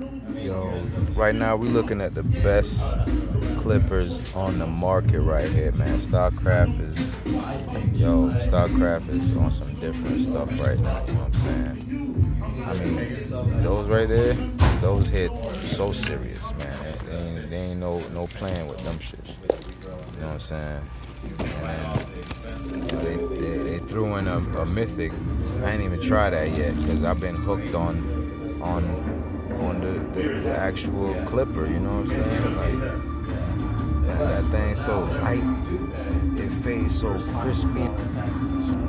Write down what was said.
Yo, right now we're looking at the best clippers on the market right here, man. Stylecraft is, yo, Stylecraft is on some different stuff right now. You know what I'm saying? I mean, those right there, those hit so serious, man. They ain't, they ain't no no playing with them shits. You know what I'm saying? And they, they, they threw in a, a mythic. I ain't even tried that yet because I've been hooked on on the, the actual clipper. You know what I'm saying? Like that, that thing so light, it fades so crispy.